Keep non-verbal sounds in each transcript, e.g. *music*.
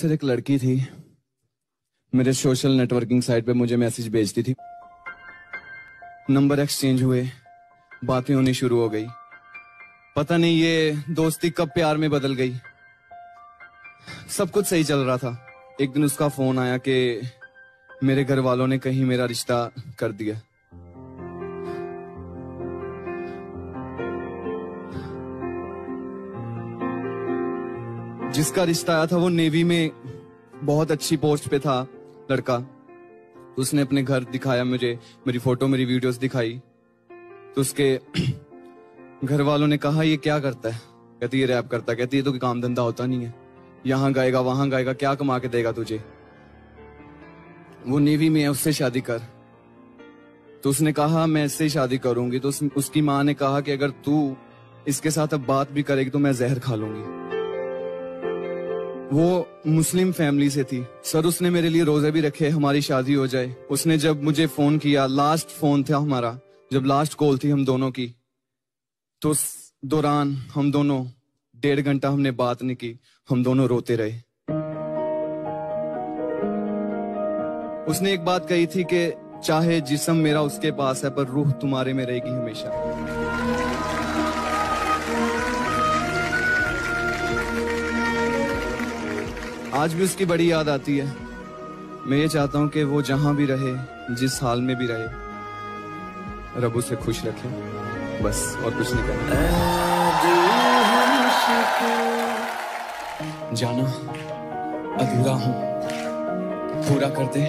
Sir एक लड़की थी। मेरे सोशल नेटवर्किंग साइट पे मुझे मैसेज भेजती थी। नंबर एक्सचेंज हुए। बातें होनी शुरू हो गई। पता नहीं ये दोस्ती कब प्यार में बदल गई। सब कुछ सही चल रहा था। एक दिन उसका फ़ोन आया कि मेरे घर वालों ने कहीं मेरा रिश्ता कर दिया। जिसका रिश्ता आया था वो नेवी में बहुत अच्छी पोस्ट पे था लड़का। उसने अपने घर दिखाया मुझे मेरी फ़ोटो मेरी वीडियोस दिखाई। तो उसके *clears throat* घर वालों ने कहा ये क्या करता है? कहती ये रैप करता है। कहती ये तो काम धंधा होता नहीं है। यहाँ गाएगा वहाँ गाएगा क्या कमा के देगा तुझे? वो नेवी में है उससे शादी कर। तो उसने कहा मैं इससे शादी करूँगी। तो उस, उसकी माँ ने कहा कि अगर तू इसके साथ अब बात भी करेगी तो मैं जहर खा लूँगी। वो मुस्लिम फैमिली से थी। सर, उसने मेरे लिए रोज़े भी रखे, हमारी शादी हो जाए। उसने जब मुझे फ़ोन किया लास्ट फ़ोन था हमारा, जब लास्ट कॉल थी हम दोनों की तो उस दौरान हम दोनों, डेढ़ घंटा हमने बात नहीं की, हम दोनों रोते रहे। उसने एक बात कही थी कि चाहे जिसम मेरा उसके पास है, पर रूह तुम्हारे में रहेगी हमेशा। आज भी उसकी बड़ी याद आती है। मैं ये चाहता हूँ कि वो जहाँ भी रहे, जिस हाल में भी रहे, रब उसे खुश रखे। बस, और कुछ नहीं करना। जाना, अधूरा हूँ। पूरा कर दे।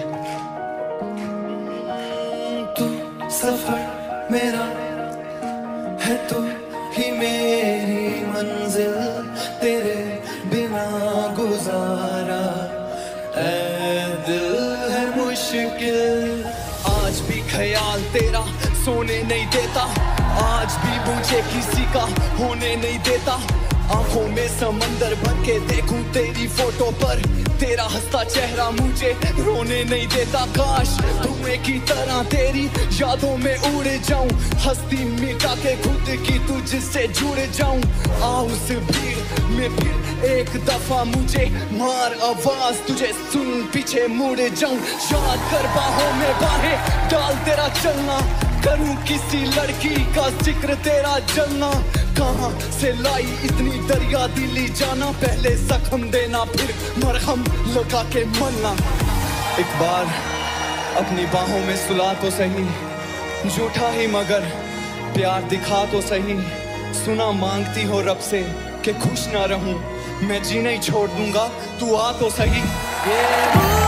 तू सफ़र मेरा है तो ही मेरी ख्याल तेरा सोने नहीं देता। आज भी मुझे किसी का होने नहीं देता। आँखों में समंदर भर के देखूँ तेरी फ़ोटो पर। तेरा हंसता चेहरा मुझे रोने नहीं देता। काश धुएँ की तरह तेरी यादों में उड़ जाऊँ। हस्ती मिटा के खुद की तुझसे जुड़ जाऊँ। आ उस भीड़ में फिर एक दफ़ा मुझे मार आवाज़, तुझे सुन पीछे मुड़ जाऊँ। याद कर बाहों में बाहें डाल तेरा चलना। करूँ किसी लड़की का ज़िक्र तेरा जलना। कहाँ से लाई इतनी दरिया दिली जाना? पहले जख्म देना, फिर मरहम लगा के मरना एक बार अपनी बाहों में सुला तो सही, झूठा ही मगर प्यार दिखा तो सही। सुना मांगती हो रब से कि खुश ना रहूँ, मैं जीना ही छोड़ दूँगा, तू आ तो सही। ये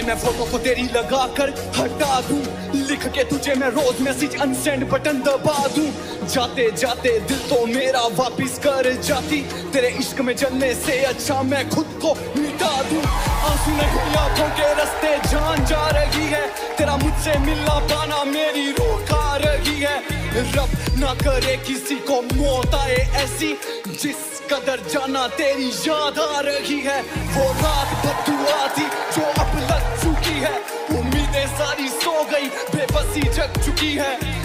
फ़ोन मैं फ़ोटो को तेरी लगा कर हटा दूँ। लिख के तुझे मैं रोज मैसेज अनसेंड बटन दबा दूँ। जाते जाते दिल तो मेरा वापिस कर जाती। तेरे इश्क में जलने से अच्छा मैं खुद को मिटा दूँ। आँसू नहीं आँखों के रास्ते जान जा रही है। तेरा मुझसे मिलना पाना मेरी खा रही है। रब ना करे किसी को मौत आए ऐसी। जिस कदर जाना तेरी याद आ रही है, वो रात बदू आती जो अब लग चुकी है। उम्मीदें सारी सो गई, बेबसी जग चुकी है।